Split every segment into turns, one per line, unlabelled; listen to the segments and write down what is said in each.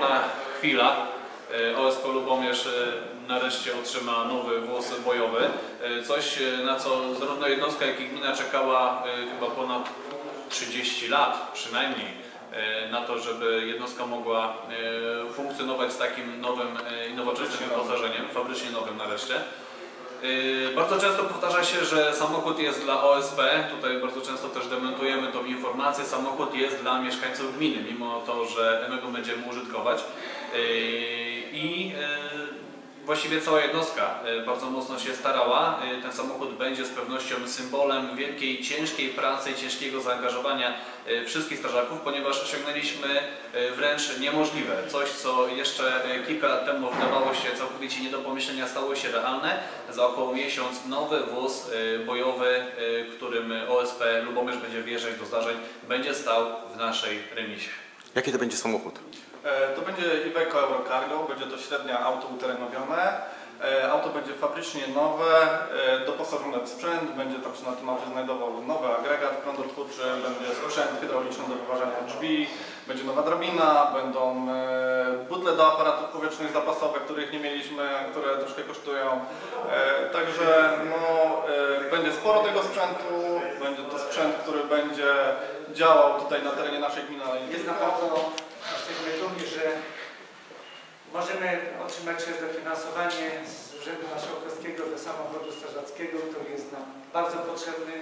smutna chwila. E, OSP Lubomierz e, nareszcie otrzyma nowy wóz bojowy. E, Coś, na co zarówno jednostka, jak i gmina czekała chyba ponad 30 lat przynajmniej na to, żeby jednostka mogła funkcjonować z takim nowym i nowoczesnym wyposażeniem, fabrycznie nowym nareszcie. Yy, Bardzo często powtarza się, że samochód jest dla OSP. Tutaj bardzo często też dementujemy tą informację. Samochód jest dla mieszkańców gminy, mimo to, że my go będziemy użytkować. Yy, I yy, właściwie cała jednostka yy, bardzo mocno się starała. Yy, Ten samochód będzie z pewnością symbolem wielkiej, ciężkiej pracy ciężkiego zaangażowania yy, wszystkich strażaków, ponieważ osiągnęliśmy wręcz niemożliwe. Coś, co jeszcze kilka lat temu wydawało się całkowicie nie do pomyślenia, stało się realne. Za około miesiąc nowy wóz y, bojowy, y, którym OSP Lubomierz będzie wjeżdżać do zdarzeń, będzie stał w naszej remisie.
Jaki to będzie samochód?
E, To będzie Iveco Eurocargo, będzie to średnia auto uterenowione. E, Auto będzie fabrycznie nowe, e, doposażone w sprzęt, będzie także na tym aucie znajdował nowy agregat prądotwórczy, będzie sprzęt hydrauliczny do wyważania drzwi, będzie nowa drabina, będą e, butle do aparatów powietrznych zapasowych, których nie mieliśmy, które troszkę kosztują. E, Także no, e, będzie sporo tego sprzętu, będzie to sprzęt, który będzie działał tutaj na terenie naszej gminy.
Jest na pewno jesteśmy dumni, że możemy otrzymać dofinansowanie z Urzędu Marszałkowskiego do samochodu strażackiego, który jest nam bardzo potrzebny.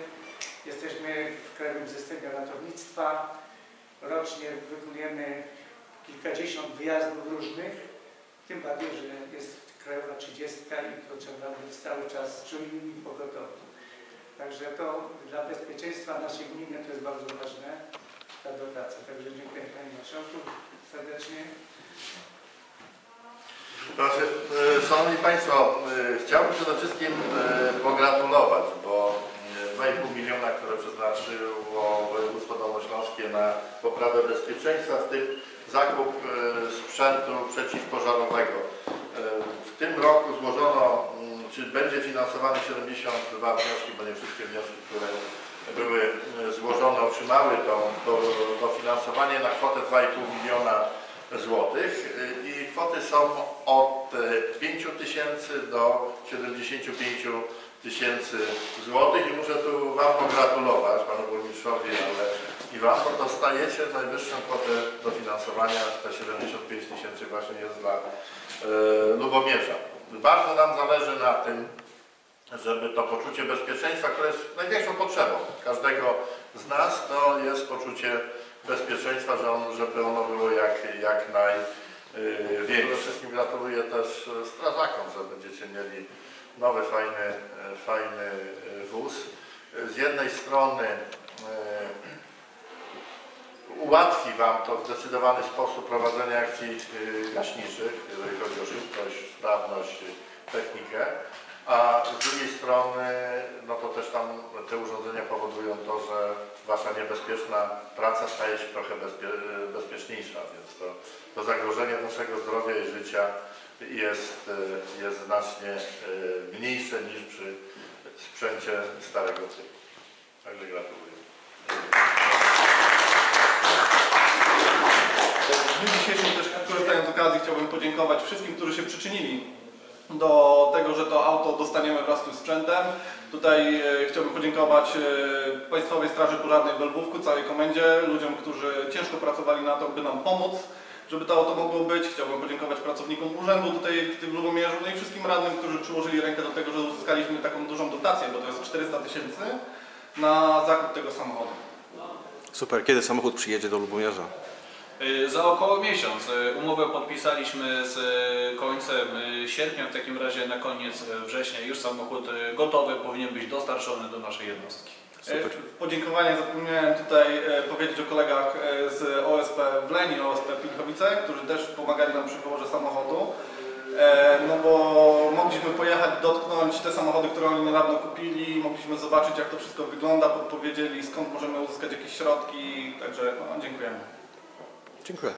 Jesteśmy w Krajowym Systemie Ratownictwa. Rocznie wykonujemy kilkadziesiąt wyjazdów różnych, tym bardziej, że jest Krajowa 30 i to trzeba być cały czas czujnym i pogotowi. Także to dla bezpieczeństwa naszej gminy to jest bardzo ważne ta dotacja. Także dziękuję Panie Marszałku serdecznie.
Proszę, e, Szanowni Państwo, e, chciałbym przede wszystkim e, pogratulować, bo e, 2,5 miliona, które przeznaczyło na poprawę bezpieczeństwa, w tym zakup e, sprzętu przeciwpożarowego. E, W tym roku złożono, mm, czy będzie finansowane 72 wnioski, bo nie wszystkie wnioski, które były e, złożone, otrzymały to, to dofinansowanie na kwotę 2,5 miliona złotych i kwoty są od y, 5 tysięcy do 75 tysięcy złotych i muszę tu Wam pogratulować, Panu Burmistrzowi, i bo dostajecie najwyższą kwotę dofinansowania, te 75 tysięcy właśnie jest dla y, Lubomierza. Bardzo nam zależy na tym, żeby to poczucie bezpieczeństwa, które jest największą potrzebą każdego z nas, to jest poczucie bezpieczeństwa, że on, żeby ono było jak, jak największe. Przede wszystkim gratuluję też e, strażakom, że będziecie mieli nowy, fajny, e, fajny e, wóz. Z jednej strony e, ułatwi Wam to w zdecydowany sposób prowadzenie akcji e, gaśniczych, jeżeli chodzi o szybkość, sprawność, e, technikę. A z drugiej strony, no to też tam te urządzenia powodują to, że Wasza niebezpieczna praca staje się trochę bezpie, bezpieczniejsza, więc to, to zagrożenie Waszego zdrowia i życia jest, e, jest znacznie mniejsze niż przy sprzęcie starego typu. Także gratuluję.
W dniu dzisiejszym też korzystając z okazji chciałbym podziękować wszystkim, którzy się przyczynili do tego, że to auto dostaniemy wraz z tym sprzętem. Tutaj e, chciałbym podziękować e, Państwowej Straży Pożarnej w Lwówku, całej komendzie, ludziom, którzy ciężko pracowali na to, by nam pomóc, żeby to auto mogło być. Chciałbym podziękować pracownikom urzędu tutaj w Lubomierzu, no i wszystkim radnym, którzy przyłożyli rękę do tego, że uzyskaliśmy taką dużą dotację, bo to jest 400 tysięcy na zakup tego samochodu.
Super, kiedy samochód przyjedzie do Lubomierza?
Y, Za około miesiąc y, umowę podpisaliśmy z y, końcem sierpnia, w takim razie na koniec września już samochód gotowy powinien być dostarczony do naszej jednostki.
Super.
Podziękowanie zapomniałem tutaj powiedzieć o kolegach z OSP w Leni, OSP Pilchowice, którzy też pomagali nam przy wyborze samochodu. No bo mogliśmy pojechać, dotknąć te samochody, które oni niedawno kupili, mogliśmy zobaczyć jak to wszystko wygląda, podpowiedzieli skąd możemy uzyskać jakieś środki, także no, dziękujemy.
Dziękuję.